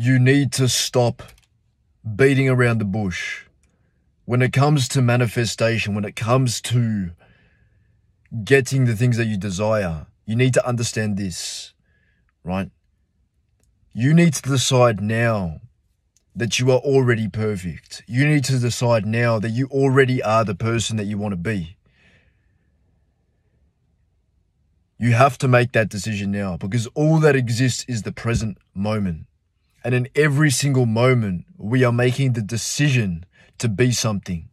you need to stop beating around the bush. When it comes to manifestation, when it comes to getting the things that you desire, you need to understand this, right? You need to decide now that you are already perfect. You need to decide now that you already are the person that you want to be. You have to make that decision now because all that exists is the present moment. And in every single moment, we are making the decision to be something,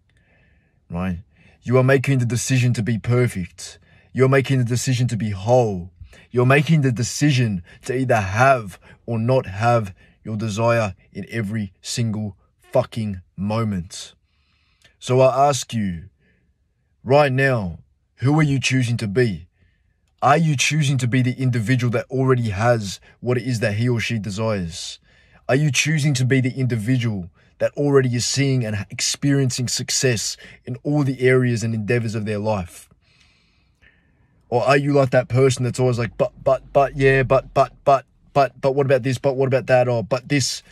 right? You are making the decision to be perfect. You're making the decision to be whole. You're making the decision to either have or not have your desire in every single fucking moment. So I ask you, right now, who are you choosing to be? Are you choosing to be the individual that already has what it is that he or she desires? Are you choosing to be the individual that already is seeing and experiencing success in all the areas and endeavors of their life? Or are you like that person that's always like, but, but, but, yeah, but, but, but, but, but what about this? But what about that? Or, but this.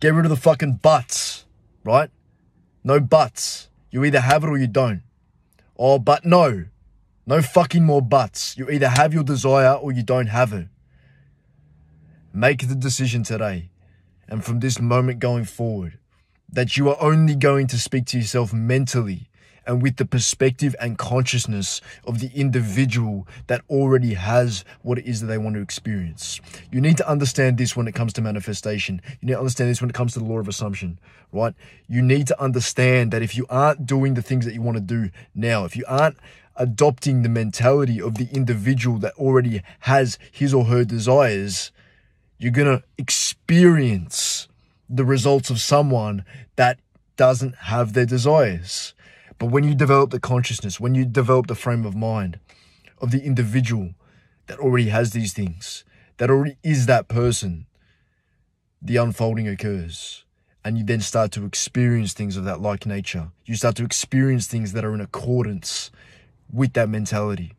Get rid of the fucking buts, right? No buts. You either have it or you don't. Or, but no. No fucking more buts. You either have your desire or you don't have it. Make the decision today and from this moment going forward that you are only going to speak to yourself mentally and with the perspective and consciousness of the individual that already has what it is that they want to experience. You need to understand this when it comes to manifestation. You need to understand this when it comes to the law of assumption, right? You need to understand that if you aren't doing the things that you want to do now, if you aren't adopting the mentality of the individual that already has his or her desires, you're going to experience the results of someone that doesn't have their desires. But when you develop the consciousness, when you develop the frame of mind of the individual that already has these things, that already is that person, the unfolding occurs. And you then start to experience things of that like nature. You start to experience things that are in accordance with that mentality.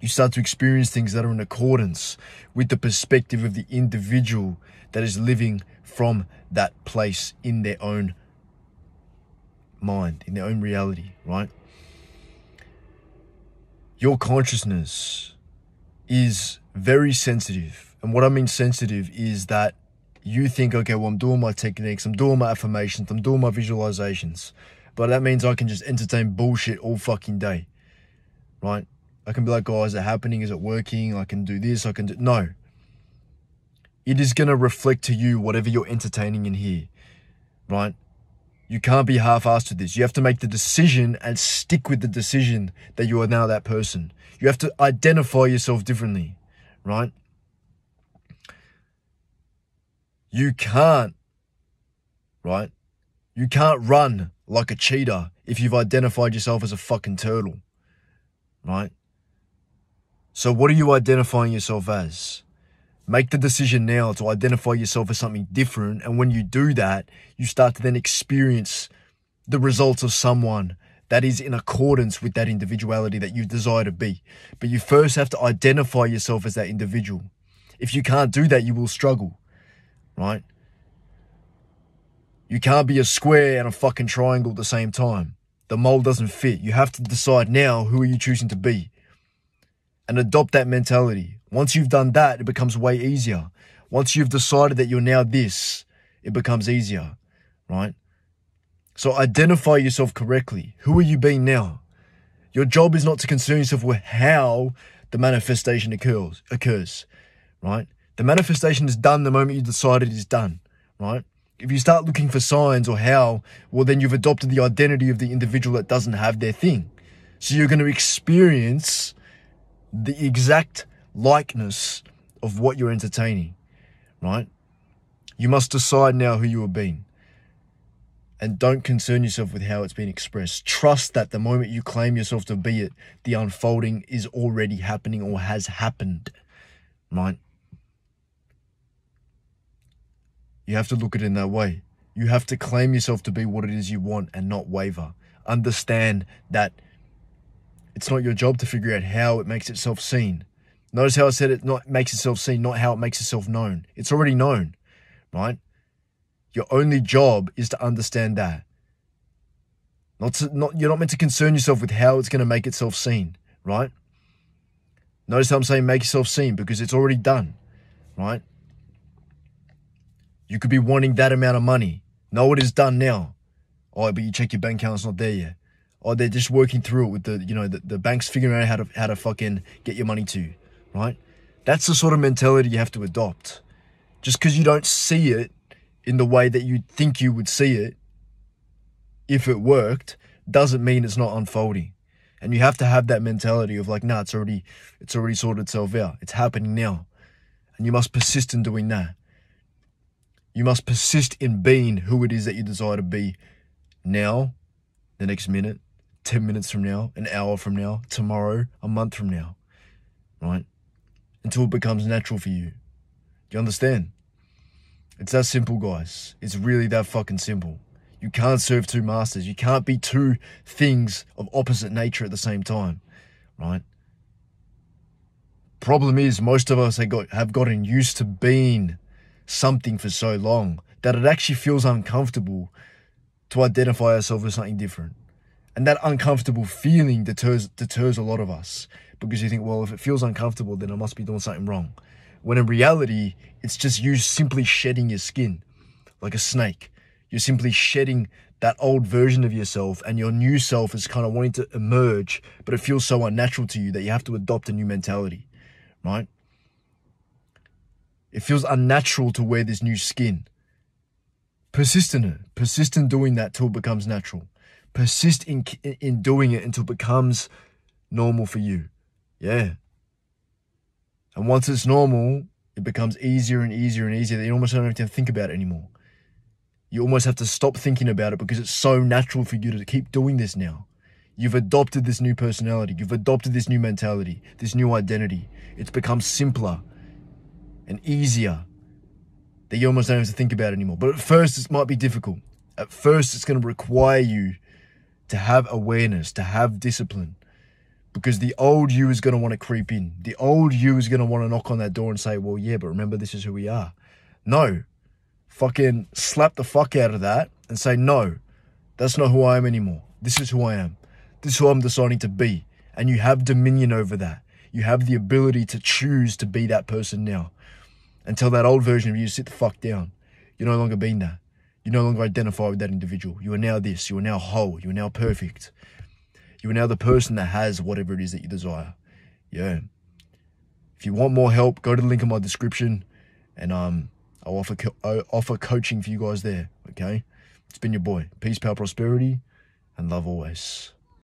You start to experience things that are in accordance with the perspective of the individual that is living from that place in their own mind, in their own reality, right? Your consciousness is very sensitive. And what I mean sensitive is that you think, okay, well, I'm doing my techniques, I'm doing my affirmations, I'm doing my visualizations. But that means I can just entertain bullshit all fucking day, right? I can be like, oh, is it happening? Is it working? I can do this, I can do. No. It is going to reflect to you whatever you're entertaining in here, right? You can't be half-assed with this. You have to make the decision and stick with the decision that you are now that person. You have to identify yourself differently, right? You can't, right? You can't run like a cheetah if you've identified yourself as a fucking turtle, right? So what are you identifying yourself as? Make the decision now to identify yourself as something different. And when you do that, you start to then experience the results of someone that is in accordance with that individuality that you desire to be. But you first have to identify yourself as that individual. If you can't do that, you will struggle, right? You can't be a square and a fucking triangle at the same time. The mold doesn't fit. You have to decide now who are you choosing to be and adopt that mentality. Once you've done that, it becomes way easier. Once you've decided that you're now this, it becomes easier, right? So identify yourself correctly. Who are you being now? Your job is not to concern yourself with how the manifestation occurs, occurs, right? The manifestation is done the moment you decide it is done, right? If you start looking for signs or how, well, then you've adopted the identity of the individual that doesn't have their thing. So you're going to experience the exact likeness of what you're entertaining, right? You must decide now who you are being. And don't concern yourself with how it's been expressed. Trust that the moment you claim yourself to be it, the unfolding is already happening or has happened, right? You have to look at it in that way. You have to claim yourself to be what it is you want and not waver. Understand that it's not your job to figure out how it makes itself seen. Notice how I said it not makes itself seen, not how it makes itself known. It's already known, right? Your only job is to understand that. Not, to, not you're not meant to concern yourself with how it's going to make itself seen, right? Notice how I'm saying make yourself seen because it's already done, right? You could be wanting that amount of money. No, it is done now. Oh, but you check your bank account, it's not there yet. Or they're just working through it with the, you know, the, the bank's figuring out how to how to fucking get your money to, right? That's the sort of mentality you have to adopt. Just because you don't see it in the way that you think you would see it, if it worked, doesn't mean it's not unfolding. And you have to have that mentality of like, nah, it's already, it's already sorted itself out. It's happening now. And you must persist in doing that. You must persist in being who it is that you desire to be now, the next minute, 10 minutes from now, an hour from now, tomorrow, a month from now, right? Until it becomes natural for you. Do you understand? It's that simple, guys. It's really that fucking simple. You can't serve two masters. You can't be two things of opposite nature at the same time, right? Problem is, most of us have, got, have gotten used to being something for so long that it actually feels uncomfortable to identify ourselves as something different. And that uncomfortable feeling deters deters a lot of us because you think, well, if it feels uncomfortable, then I must be doing something wrong. When in reality, it's just you simply shedding your skin like a snake. You're simply shedding that old version of yourself and your new self is kind of wanting to emerge, but it feels so unnatural to you that you have to adopt a new mentality, right? It feels unnatural to wear this new skin. Persist in it. Persist in doing that till it becomes natural. Persist in in doing it until it becomes normal for you. Yeah. And once it's normal, it becomes easier and easier and easier that you almost don't have to think about it anymore. You almost have to stop thinking about it because it's so natural for you to keep doing this now. You've adopted this new personality. You've adopted this new mentality, this new identity. It's become simpler and easier that you almost don't have to think about anymore. But at first, it might be difficult. At first, it's going to require you to have awareness, to have discipline. Because the old you is going to want to creep in. The old you is going to want to knock on that door and say, well, yeah, but remember, this is who we are. No. Fucking slap the fuck out of that and say, no, that's not who I am anymore. This is who I am. This is who I'm deciding to be. And you have dominion over that. You have the ability to choose to be that person now. Until that old version of you sit the fuck down. You're no longer being that. You no longer identify with that individual. You are now this. You are now whole. You are now perfect. You are now the person that has whatever it is that you desire. Yeah. If you want more help, go to the link in my description, and um, I'll offer co- I'll offer coaching for you guys there. Okay. It's been your boy. Peace, power, prosperity, and love always.